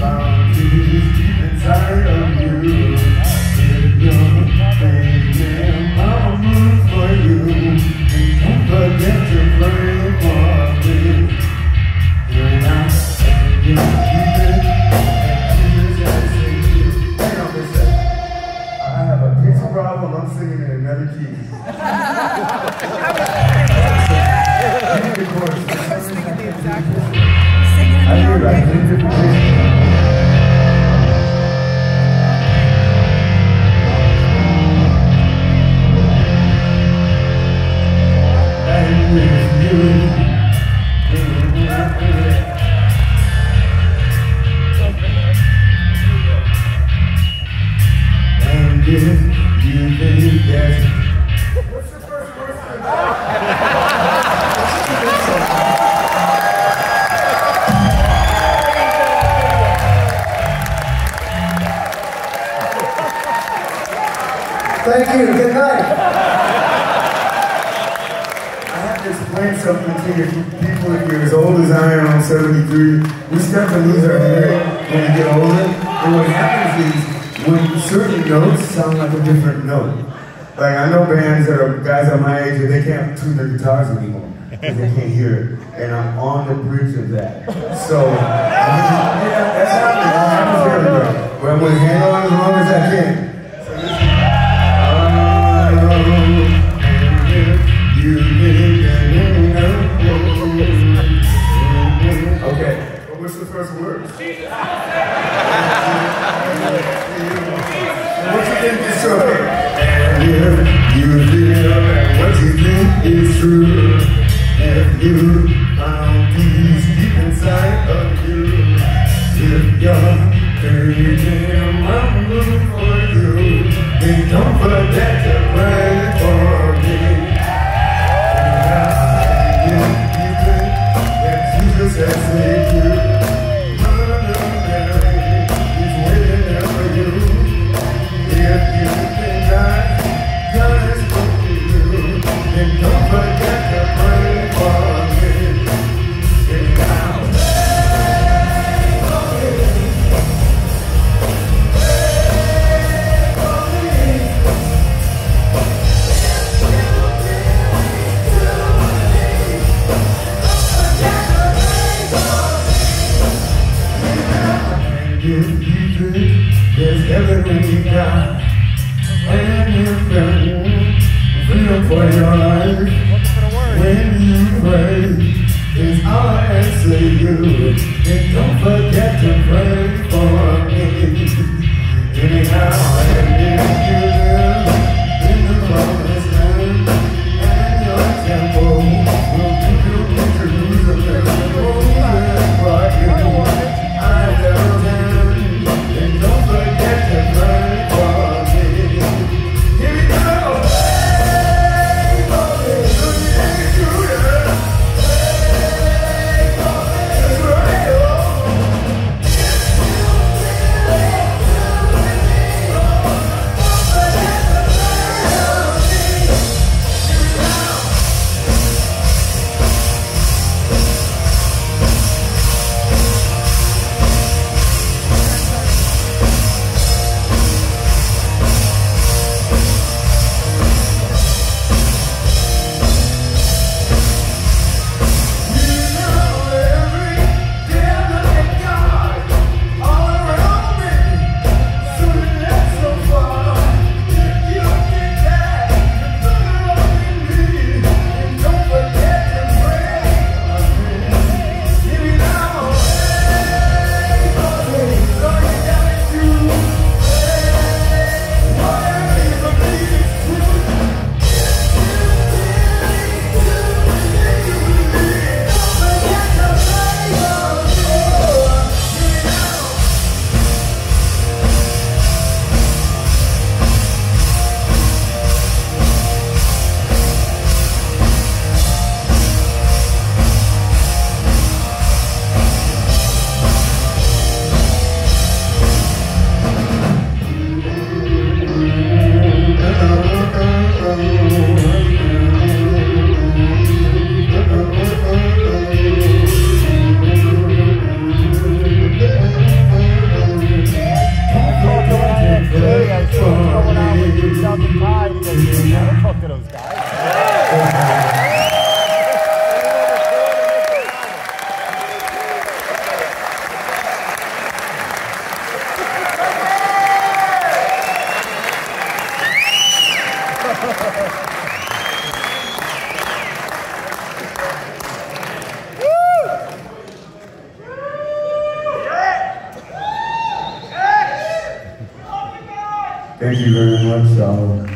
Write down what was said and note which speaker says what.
Speaker 1: found you. with you. notes sound like a different note. Like I know bands that are guys at my age, they can't tune their guitars anymore because they can't hear it, and I'm on the bridge of that. So yeah, that's happening. That happens everywhere. But I'm gonna hang on as long as I can. Okay, but what's the first word? can. And if you feel what you think is true, if you found peace deep inside of you, if you're creating Thank you very much. Uh,